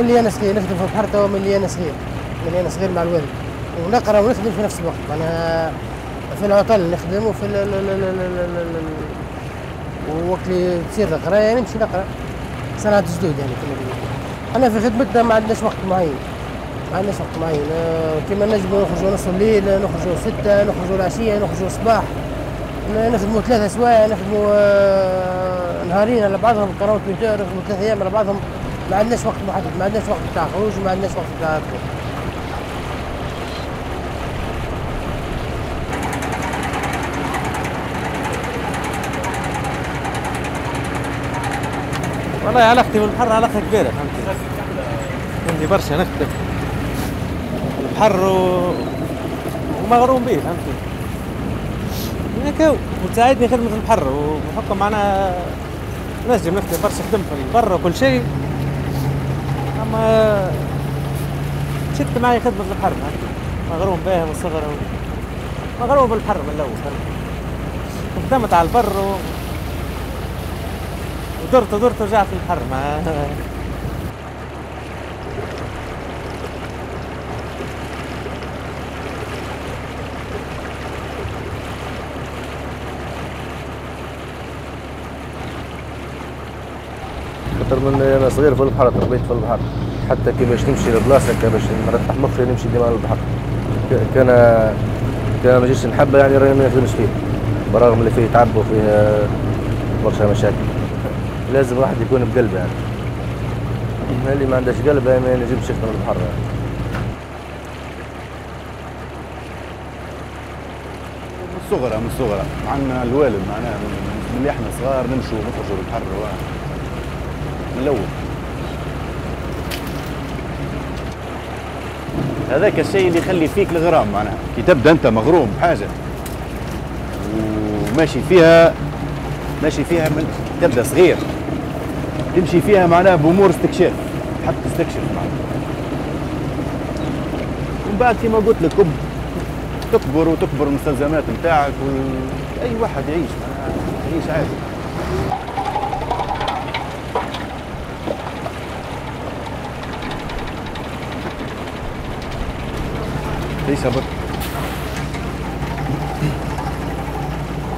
اللي أنا صغير نخدم في البحر توا من اللي أنا صغير من اللي أنا صغير مع الوالد. ونقرأ ونخدم في نفس الوقت. معناها في العطل نخدم وفي وقت اللي تصير القرايه نمشي نقرأ. صناعة جدود يعني كما إحنا في خدمتنا ما عندناش وقت معين. ما عندناش وقت معين. آه، كيما نجموا نخرجوا نص الليل نخرجوا ستة نخرجوا العشية نخرجوا الصباح. نخدموا ثلاثة سوايع نخدموا آه، نهارين على بعضهم 48 هور نخدموا ثلاثة أيام على بعضهم. ما عندناش وقت محدد ما عندناش وقت تاع خروج وما عندناش وقت تاع ركوب والله علاقتي بالبحر علاقة كبيرة فهمتي؟ عندي برشا نكتب البحر و... ومغروم به فهمتي؟ هكا وتساعدني خدمة البحر وبحكم معناها نجم نكتب برشا في البر وكل شيء. أما شدت معي خدمة فهمتي مغروم بها من و... مغروم الأول. فهمتي خدمت على البر و... ودرت ودرت ورجعت البحر خاطر من أنا صغير في البحر تربيت في البحر حتى كي باش نمشي لبلاصه كي باش نرتاح مخي نمشي ديما للبحر. كان كان ما جيش نحبه يعني راني ما نخدمش فيه برغم اللي فيه تعب وفيه برشا مشاكل. لازم واحد يكون بقلبه يعني. اللي ما عندهش قلب ما ينجمش يخدم البحر يعني. من الصغرى من الصغرى عندنا الوالد معناها من اللي إحنا صغار نمشوا نخرجوا للبحر من الأول. هذاك الشيء اللي يخلي فيك الغرام معناها. كي تبدأ أنت مغروم بحاجه وماشي فيها ماشي فيها من تبدأ صغير. تمشي فيها معناها بأمور استكشاف. تحب تستكشف معناها. ومن بعد كما قلت لك كب تكبر وتكبر المستلزمات نتاعك و... اي واحد يعيش يعيش عادي. اي صبر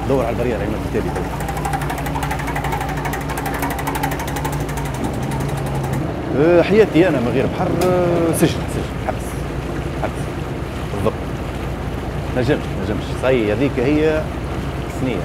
دور على البريرة هنا بالتالي أه، حياتي أنا من غير بحر أه، سجن سجن حبس حبس. بالضبط. نجمش نجمش صحيح هذيك هي سنية.